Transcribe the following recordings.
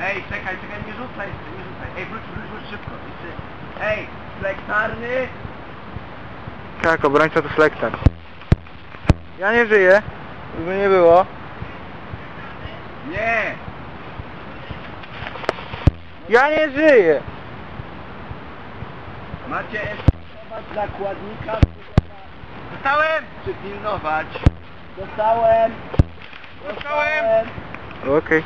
Ej, czekaj, czekaj, nie rzucaj nie rzucaj. Ej, wróć, wróć, wróć szybko. Jeszcze. Ej, flektarny. Tak, obrońca to flektar. Ja nie żyję, żeby nie było. Nie. Ja nie żyję! Macie eskapować zakładnika. Dostałem! Przypilnować. Dostałem. Dostałem. Okej.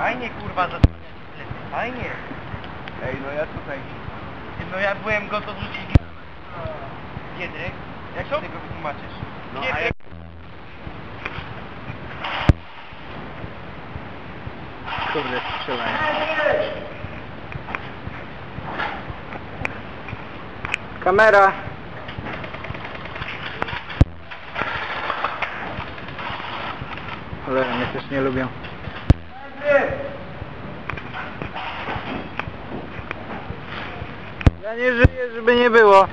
Fajnie kurwa zasłaniać sklepy, fajnie. Ej, no ja tutaj. No ja byłem gotów rzucić Giedryk, jak się tego wytłumaczysz? No, a Giedryk, jak- Kurde, strzelanie. Kamera! Cholera, mnie też nie lubią. Ja nie żyję, żeby nie było.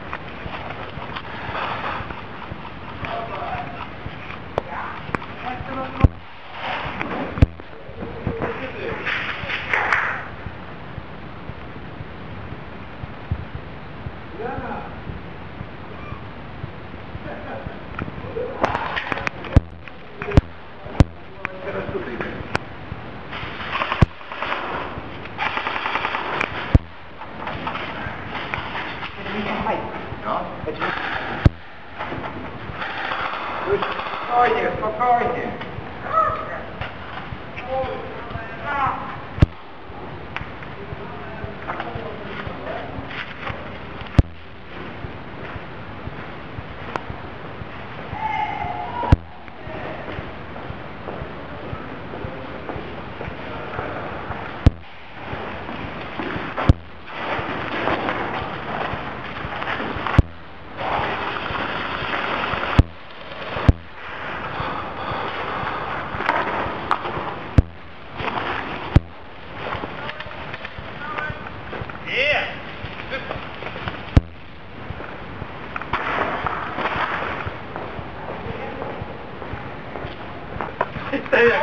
No. Spokojnie, spokojnie. Yeah!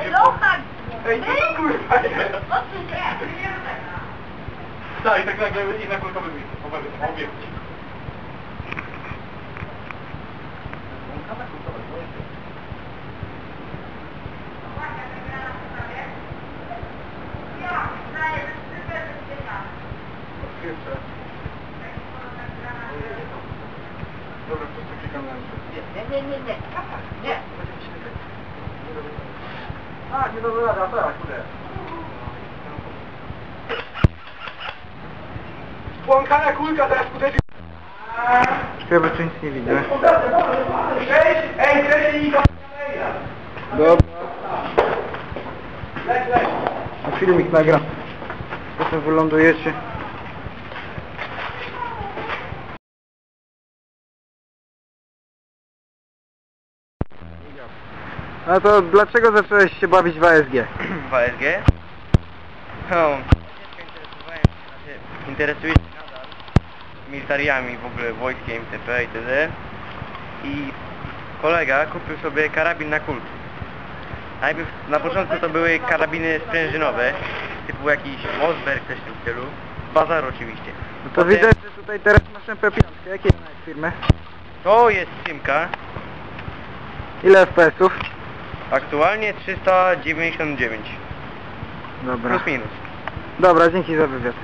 Ej, co to kurwa jest? Tak, i tak nagle i A, nie dobra rada, tak, kurde. Błąkana kulka teraz uderzy. Chyba tu nic nie widzę. Cześć! Ej, cześć, Niko! Dobra. Leć, leć! Filmik nagram. Potem wylądujecie. No to dlaczego zacząłeś się bawić w ASG? W ASG? No, ciężko interesowałem się, znaczy, interesuję się nadal militariami, w ogóle wojskiem, itp. itd. I kolega kupił sobie karabin na kult. Najpierw na początku to były karabiny sprężynowe, typu jakiś Mosberg, coś w tym stylu. Bazar oczywiście. No to Potem- widzę, że tutaj teraz masz MP5. Jakie masz firmy? To jest Simka, Ile FPS-ów? Aktualnie 399, Dobra. plus minus. Dobra, dzięki za wywiad.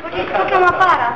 Porque esto que me para.